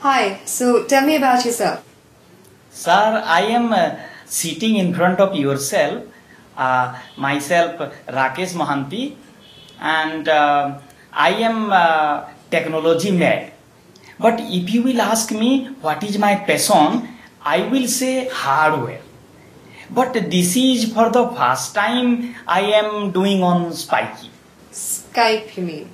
Hi, so tell me about yourself. Sir, I am uh, sitting in front of yourself, uh, myself Rakesh Mohanty, and uh, I am uh, technology mad. But if you will ask me what is my passion, I will say hardware. But this is for the first time I am doing on Spiky. Skype, you mean?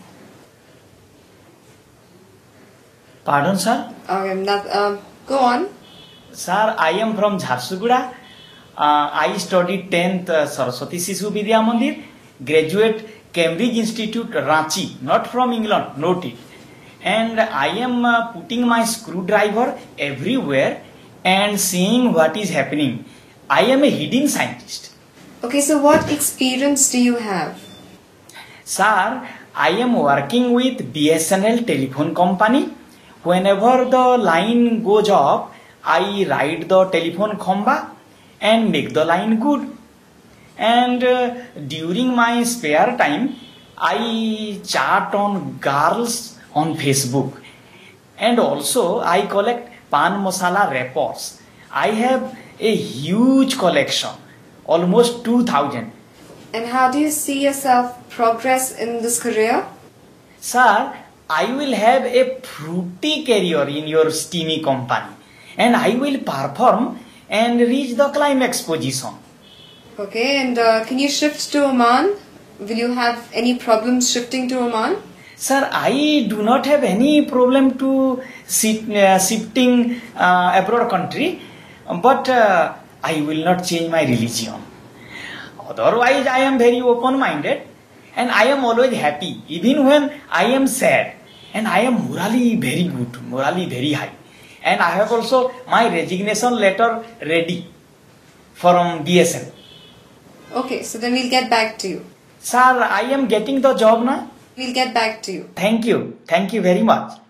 Pardon, sir? Okay, not, um, go on. Sir, I am from Jharsuguda. Uh, I studied 10th uh, Saraswati Sishu Vidya Mandir, graduate Cambridge Institute, Ranchi, not from England, note it. And I am uh, putting my screwdriver everywhere and seeing what is happening. I am a hidden scientist. Okay, so what experience do you have? Sir, I am working with BSNL telephone company. Whenever the line goes up, I ride the telephone khamba and make the line good. And uh, during my spare time, I chat on girls on Facebook. And also I collect pan masala wrappers. I have a huge collection, almost 2000. And how do you see yourself progress in this career? Sir, I will have a fruity career in your steamy company and I will perform and reach the climax position. Okay, and uh, can you shift to Oman? Will you have any problems shifting to Oman? Sir, I do not have any problem to sit, uh, shifting uh, abroad country, but uh, I will not change my religion. Otherwise, I am very open-minded and I am always happy, even when I am sad. And I am morally very good, morally very high. And I have also my resignation letter ready from BSN. Okay, so then we'll get back to you. Sir, I am getting the job now. We'll get back to you. Thank you. Thank you very much.